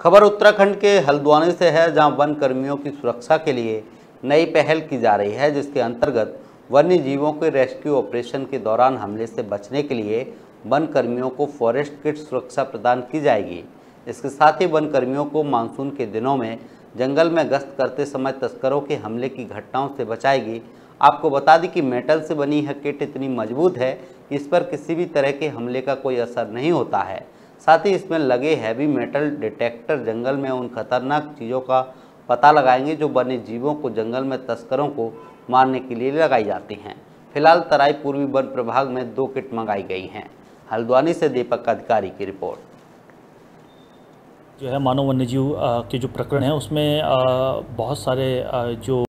खबर उत्तराखंड के हल्द्वानी से है, जहाँ वन कर्मियों की सुरक्षा के लिए नई पहल की जा रही है, जिसके अंतर्गत वन्य जीवों के रेस्क्यू ऑपरेशन के दौरान हमले से बचने के लिए वन कर्मियों को फॉरेस्ट किट सुरक्षा प्रदान की जाएगी। इसके साथ ही वन कर्मियों को मानसून के दिनों में जंगल में गश्त करते समय तस्करों के हमले की घटनाओं से बचाएगी। आपको बता दें कि मेटल से बनी यह किट इतनी मज़बूत है कि इस पर किसी भी तरह के हमले का कोई असर नहीं होता है। साथ ही इसमें लगे हैवी मेटल डिटेक्टर जंगल में उन खतरनाक चीज़ों का पता लगाएँगे जो वन्य जीवों को जंगल में तस्करों को मारने के लिए लगाई जाती हैं। फ़िलहाल तराई पूर्वी वन प्रभाग में दो किट मंगाई गई हैं। हल्द्वानी से दीपक अधिकारी की रिपोर्ट। जो है मानव वन्यजीव के जो प्रकरण है, उसमें बहुत सारे जो